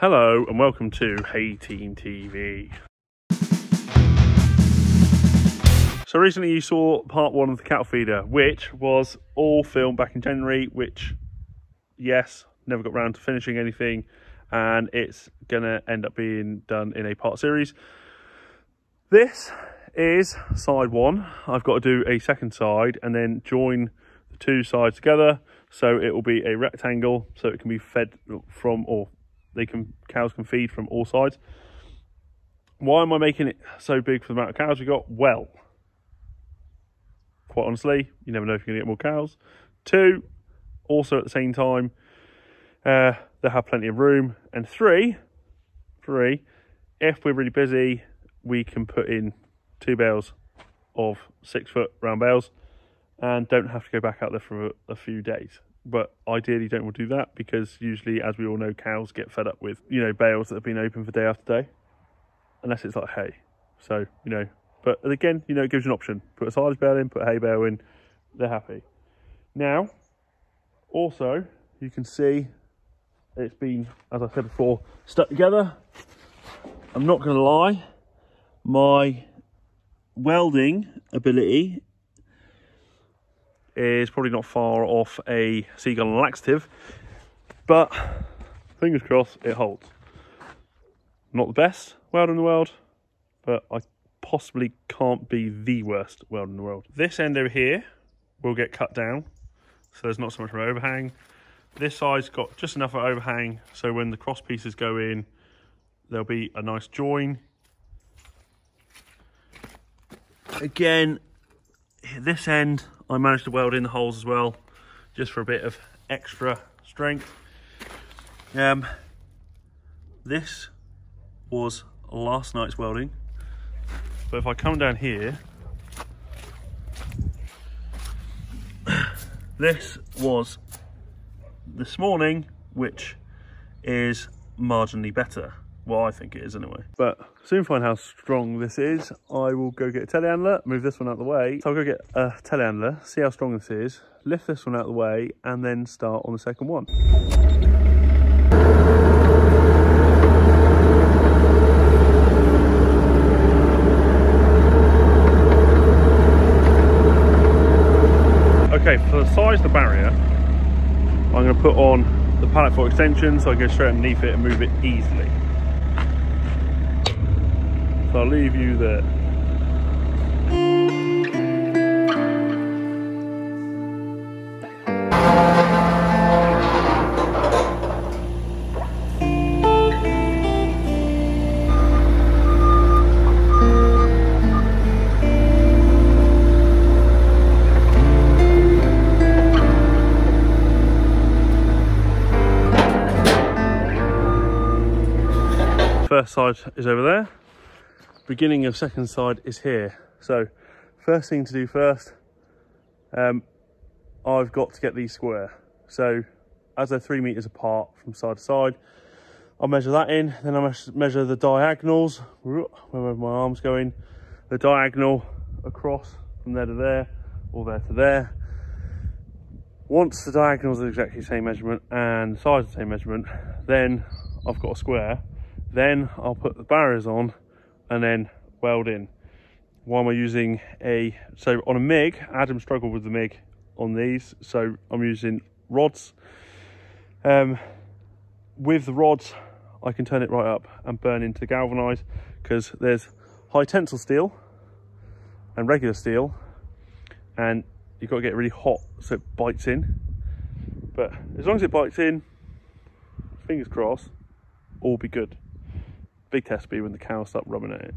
Hello and welcome to Hay Team TV. So recently you saw part one of the cattle feeder, which was all filmed back in January, which yes, never got round to finishing anything, and it's gonna end up being done in a part series. This is side one. I've got to do a second side and then join the two sides together. So it will be a rectangle so it can be fed from or they can cows can feed from all sides. Why am I making it so big for the amount of cows we got? Well, quite honestly, you never know if you're gonna get more cows. Two, also at the same time, uh, they have plenty of room. And three, three, if we're really busy, we can put in two bales of six foot round bales and don't have to go back out there for a, a few days but ideally don't want to do that because usually as we all know cows get fed up with you know bales that have been open for day after day unless it's like hay. So you know but again you know it gives you an option. Put a silage bale in put a hay bale in they're happy. Now also you can see it's been as i said before stuck together. I'm not going to lie my welding ability is probably not far off a seagull laxative, but fingers crossed it holds. Not the best welder in the world, but I possibly can't be the worst welder in the world. This end over here will get cut down, so there's not so much of an overhang. This side's got just enough of an overhang, so when the cross pieces go in, there'll be a nice join. Again, this end I managed to weld in the holes as well just for a bit of extra strength. Um, this was last night's welding. But if I come down here this was this morning which is marginally better well, I think it is anyway. But soon find how strong this is. I will go get a telehandler, move this one out of the way. So I'll go get a telehandler, see how strong this is, lift this one out of the way, and then start on the second one. Okay, for the size of the barrier, I'm going to put on the pallet fork extension so I can go straight underneath it and move it easily. So I'll leave you there. First side is over there beginning of second side is here. So first thing to do first, um, I've got to get these square. So as they're three meters apart from side to side, I'll measure that in, then I measure the diagonals, where my arm's going, the diagonal across from there to there, or there to there. Once the diagonals are exactly the same measurement and the size the same measurement, then I've got a square. Then I'll put the barriers on and then weld in. Why am I using a, so on a MIG, Adam struggled with the MIG on these, so I'm using rods. Um, with the rods, I can turn it right up and burn into galvanized because there's high tensile steel and regular steel and you've got to get really hot so it bites in. But as long as it bites in, fingers crossed, all be good big test be when the cows start rubbing at it.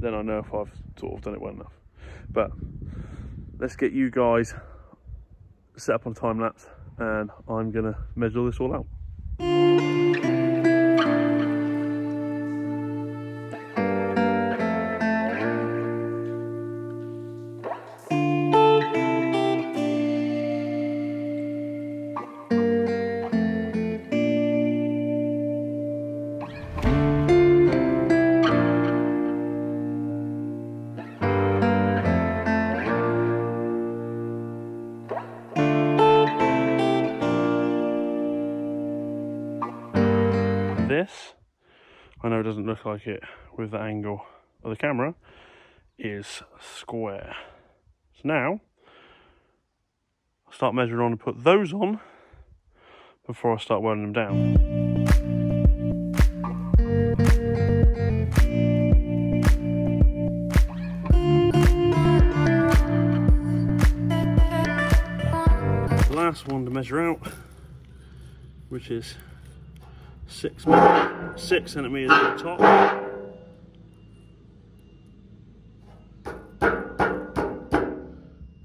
Then I know if I've sort of done it well enough. But let's get you guys set up on time lapse and I'm gonna measure this all out. I know it doesn't look like it with the angle of the camera, is square. So now, I'll start measuring on and put those on before I start welding them down. Last one to measure out, which is six, six centimeters at the top.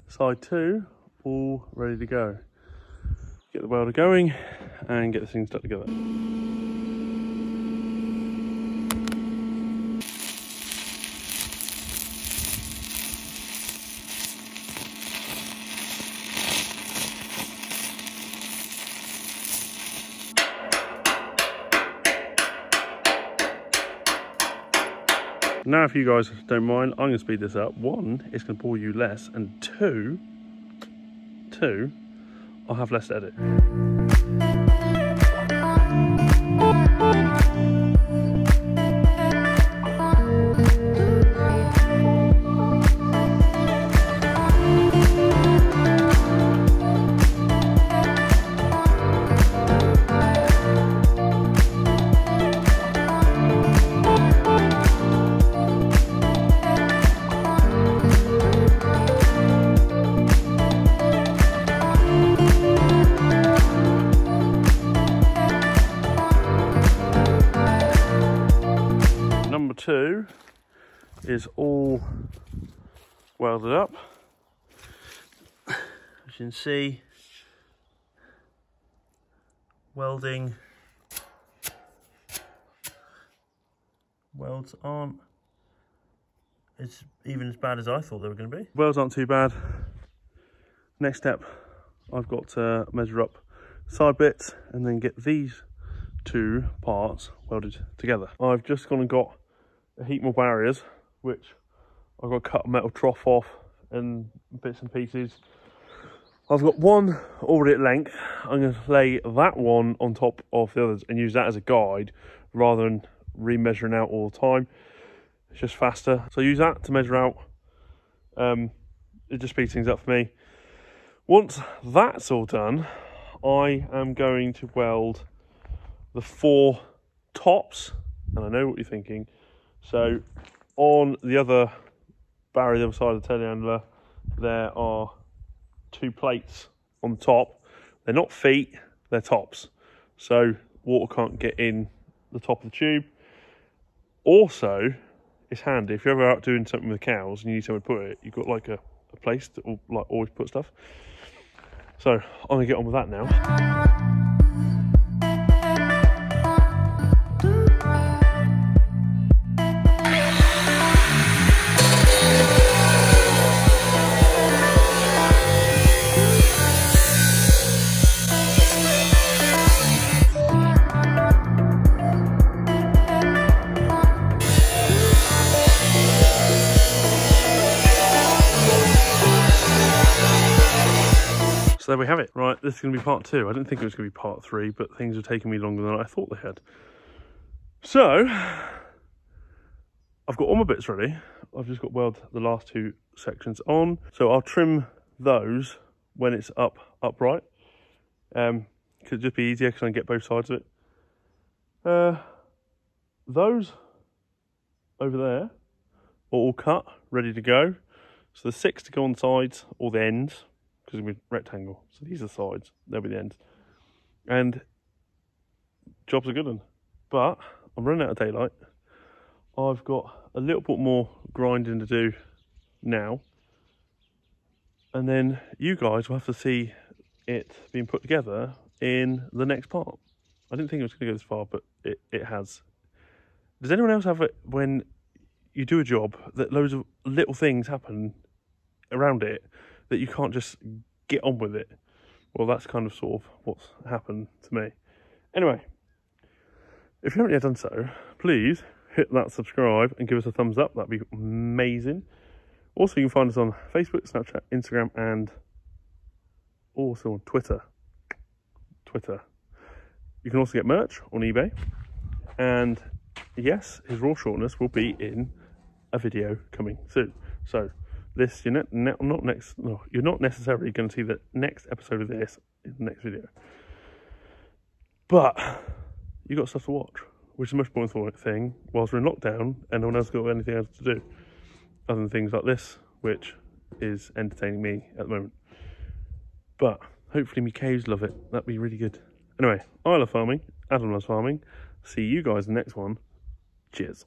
Side two, all ready to go. Get the welder going and get the thing stuck together. Now, if you guys don't mind, I'm going to speed this up. One, it's going to bore you less, and two, two, I'll have less to edit. Is all welded up. As you can see, welding welds aren't as even as bad as I thought they were going to be. Welds aren't too bad. Next step, I've got to measure up side bits and then get these two parts welded together. I've just gone and got a heap more barriers, which I've got to cut a metal trough off and bits and pieces. I've got one already at length. I'm going to lay that one on top of the others and use that as a guide rather than remeasuring out all the time. It's just faster. So I use that to measure out. Um, it just speeds things up for me. Once that's all done, I am going to weld the four tops. And I know what you're thinking. So on the other barrier, the other side of the telehandler, there are two plates on top. They're not feet, they're tops. So water can't get in the top of the tube. Also, it's handy if you're ever out doing something with cows and you need somewhere to put it, you've got like a, a place to like always put stuff. So I'm gonna get on with that now. So there we have it. Right, this is going to be part two. I didn't think it was going to be part three, but things are taking me longer than I thought they had. So, I've got all my bits ready. I've just got weld the last two sections on. So I'll trim those when it's up upright. Um, could just be easier because I can get both sides of it. Uh, those over there are all cut, ready to go. So the six to go on sides or the ends, because we're rectangle. So these are sides, they'll be the ends. And jobs a good one. But I'm running out of daylight. I've got a little bit more grinding to do now. And then you guys will have to see it being put together in the next part. I didn't think it was going to go this far, but it, it has. Does anyone else have it when you do a job that loads of little things happen around it that you can't just get on with it? Well, that's kind of sort of what's happened to me. Anyway, if you haven't yet done so, please hit that subscribe and give us a thumbs up. That'd be amazing. Also, you can find us on Facebook, Snapchat, Instagram, and also on Twitter. Twitter. You can also get merch on eBay. And yes, his raw shortness will be in a video coming soon. So this you're ne- ne- not next. No, you're not necessarily going to see the next episode of this in the next video. But you got stuff to watch, which is the most important thing. Whilst we're in lockdown and no one else got anything else to do, other than things like this, which is entertaining me at the moment. But hopefully, me caves love it. That'd be really good. Anyway, I love farming. Adam loves farming. See you guys in the next one. Cheers.